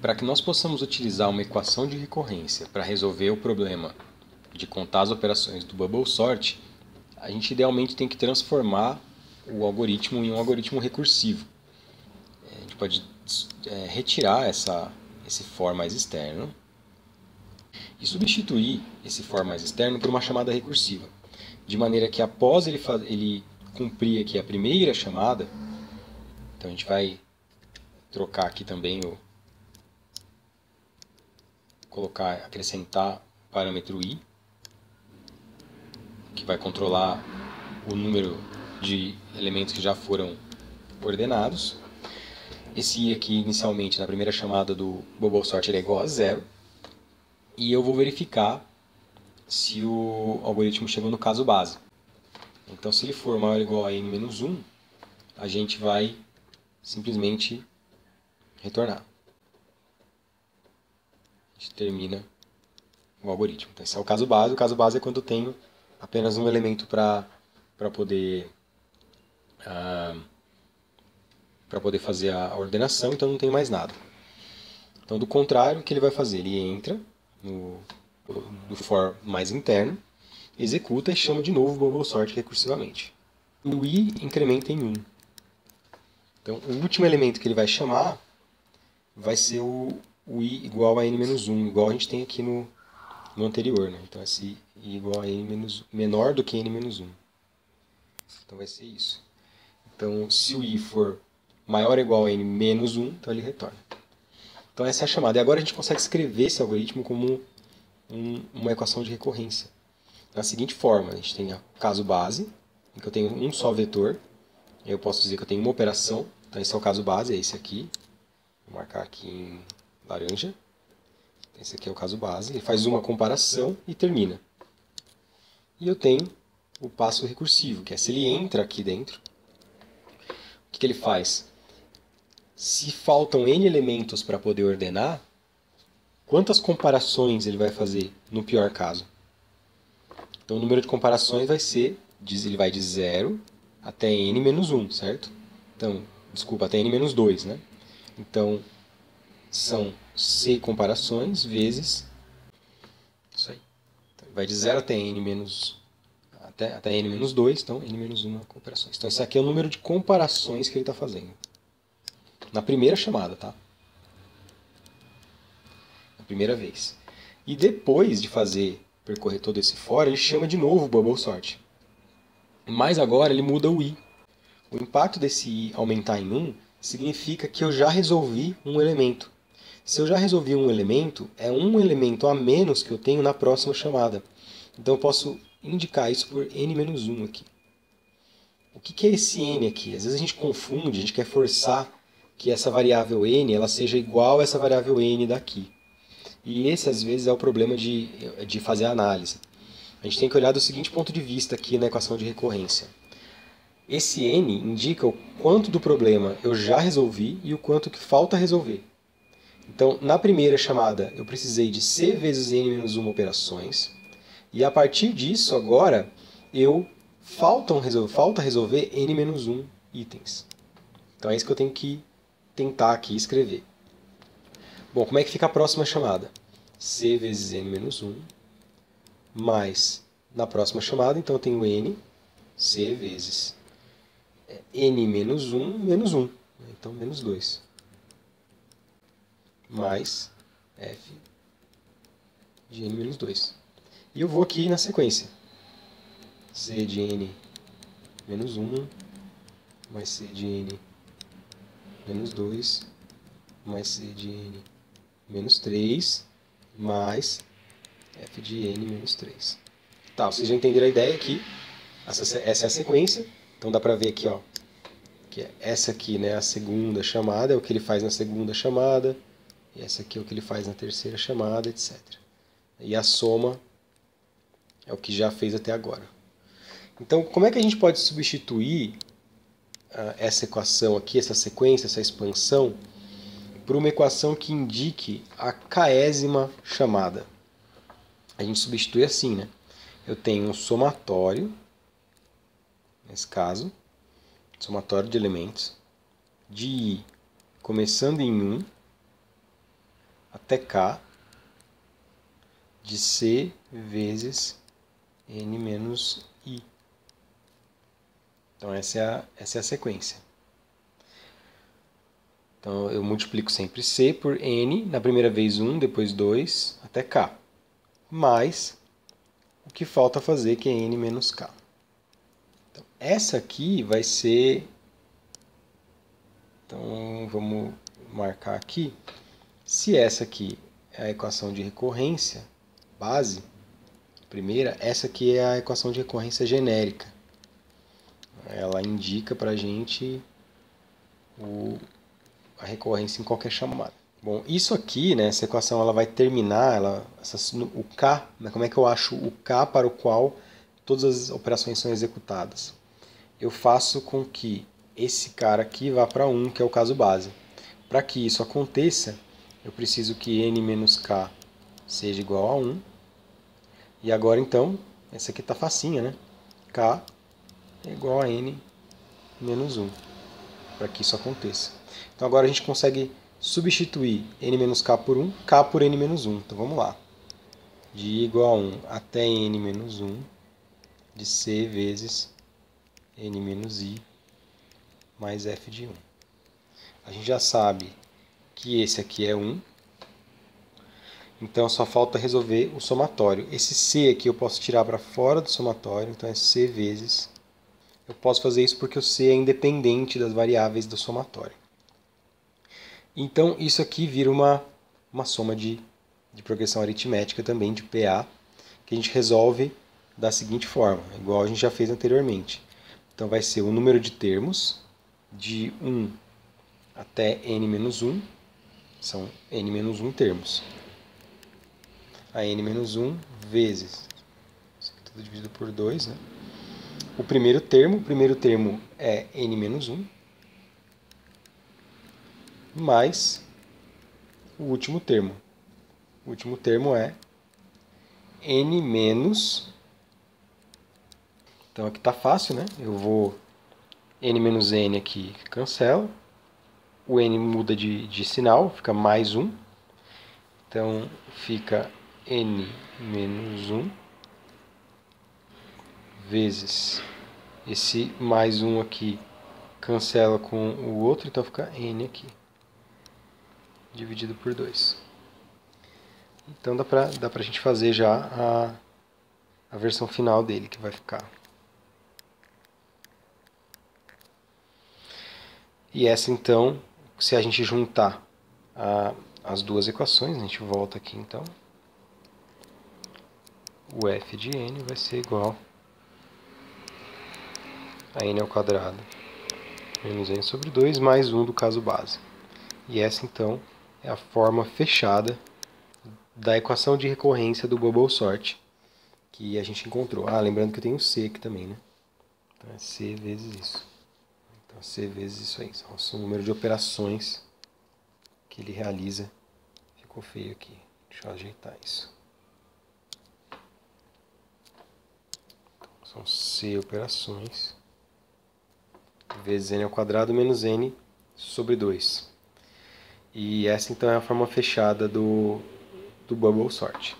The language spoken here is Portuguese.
Para que nós possamos utilizar uma equação de recorrência para resolver o problema de contar as operações do bubble sort, a gente idealmente tem que transformar o algoritmo em um algoritmo recursivo. É, a gente pode é, retirar essa, esse for mais externo e substituir esse for mais externo por uma chamada recursiva, de maneira que após ele, ele cumprir aqui a primeira chamada, então a gente vai trocar aqui também o colocar, acrescentar o parâmetro i, que vai controlar o número de elementos que já foram ordenados. Esse i aqui, inicialmente, na primeira chamada do bubble sort, é igual a zero. E eu vou verificar se o algoritmo chegou no caso base. Então, se ele for maior ou igual a n-1, a gente vai simplesmente retornar. A gente termina o algoritmo. Então, esse é o caso base. O caso base é quando eu tenho apenas um elemento para poder uh, para poder fazer a ordenação, então não tem mais nada. Então, do contrário, o que ele vai fazer? Ele entra no, no for mais interno, executa e chama de novo o bubble sort recursivamente. O i incrementa em 1. Então, o último elemento que ele vai chamar vai ser o, o i igual a n-1, igual a gente tem aqui no, no anterior. Né? Então, esse i igual a n menos, menor do que n-1. Então, vai ser isso. Então, se o i for maior ou igual a n menos 1, então ele retorna. Então, essa é a chamada. E agora a gente consegue escrever esse algoritmo como um, uma equação de recorrência. Da seguinte forma, a gente tem o caso base, em que eu tenho um só vetor. Eu posso dizer que eu tenho uma operação. Então, esse é o caso base, é esse aqui. Vou marcar aqui em laranja. Esse aqui é o caso base. Ele faz uma comparação e termina. E eu tenho o passo recursivo, que é se ele entra aqui dentro, o que, ele faz? Se faltam n elementos para poder ordenar, quantas comparações ele vai fazer no pior caso? Então o número de comparações vai ser, ele vai de 0 até n menos 1, certo? Então, desculpa, até n menos 2, né? Então, são C comparações vezes isso aí. Então, vai de 0 até n menos até, até n menos 2, então n menos 1 comparações. Então esse aqui é o número de comparações que ele está fazendo. Na primeira chamada, tá? Na primeira vez. E depois de fazer, percorrer todo esse for, ele chama de novo o bubble sort. Mas agora ele muda o i. O impacto desse i aumentar em 1 significa que eu já resolvi um elemento. Se eu já resolvi um elemento, é um elemento a menos que eu tenho na próxima chamada. Então eu posso indicar isso por n-1 aqui. O que é esse n aqui? Às vezes a gente confunde, a gente quer forçar que essa variável n ela seja igual a essa variável n daqui. E esse, às vezes, é o problema de, de fazer a análise. A gente tem que olhar do seguinte ponto de vista aqui na equação de recorrência. Esse n indica o quanto do problema eu já resolvi e o quanto que falta resolver. Então, na primeira chamada, eu precisei de c vezes n menos 1 operações. E a partir disso, agora, eu faltam, falta resolver n menos 1 itens. Então é isso que eu tenho que tentar aqui escrever. Bom, como é que fica a próxima chamada? c vezes n menos 1 mais, na próxima chamada, então eu tenho n, c vezes n menos 1 menos 1. Então, menos 2 mais f de n menos 2. E eu vou aqui na sequência. c de n menos 1 mais c de n menos 2 mais c de n menos 3 mais f de n menos 3. Tá, vocês já entenderam a ideia aqui. Essa, essa é a sequência. Então dá pra ver aqui, ó, que é essa aqui, né, a segunda chamada, é o que ele faz na segunda chamada. E essa aqui é o que ele faz na terceira chamada, etc. E a soma é o que já fez até agora. Então, como é que a gente pode substituir uh, essa equação aqui, essa sequência, essa expansão, por uma equação que indique a késima chamada? A gente substitui assim, né? Eu tenho um somatório, nesse caso, somatório de elementos, de i começando em 1 até K de C vezes N menos I. Então essa é a, essa é a sequência. Então eu multiplico sempre C por N, na primeira vez 1, depois 2, até K. Mais o que falta fazer, que é N menos K. Então, essa aqui vai ser... Então vamos marcar aqui. Se essa aqui é a equação de recorrência base, primeira, essa aqui é a equação de recorrência genérica. Ela indica para a gente o, a recorrência em qualquer chamada. Bom, isso aqui, né, essa equação ela vai terminar, ela, essa, o K, né, como é que eu acho o K para o qual todas as operações são executadas? Eu faço com que esse cara aqui vá para 1, que é o caso base. Para que isso aconteça, eu preciso que n menos k seja igual a 1. E agora então, essa aqui está facinha, né? k é igual a n menos 1, para que isso aconteça. Então agora a gente consegue substituir n menos k por 1, k por n menos 1. Então vamos lá. De i igual a 1 até n menos 1, de c vezes n menos i mais f de 1. A gente já sabe que esse aqui é 1. Então só falta resolver o somatório. Esse c aqui eu posso tirar para fora do somatório, então é c vezes. Eu posso fazer isso porque o c é independente das variáveis do somatório. Então isso aqui vira uma, uma soma de, de progressão aritmética também, de PA, que a gente resolve da seguinte forma, igual a gente já fez anteriormente. Então vai ser o número de termos de 1 até n-1, são n-1 termos. A n-1 vezes, tudo dividido por 2, né? O primeiro termo, o primeiro termo é n-1, mais o último termo. O último termo é n menos... Então aqui está fácil, né? Eu vou n menos n aqui cancela. O n muda de, de sinal, fica mais 1. Então fica n menos 1 vezes esse mais 1 aqui cancela com o outro, então fica n aqui dividido por 2. Então dá pra, dá pra gente fazer já a, a versão final dele, que vai ficar. E essa então, se a gente juntar a, as duas equações, a gente volta aqui então, o f de n vai ser igual a n ao quadrado menos n sobre 2 mais 1 do caso base. E essa então é a forma fechada da equação de recorrência do bubble sort que a gente encontrou. Ah, lembrando que eu tenho C aqui também, né? Então é C vezes isso. C vezes isso aí. São o número de operações que ele realiza. Ficou feio aqui. Deixa eu ajeitar isso. Então, são C operações vezes n ao quadrado menos n sobre 2. E essa então é a forma fechada do, do bubble sort.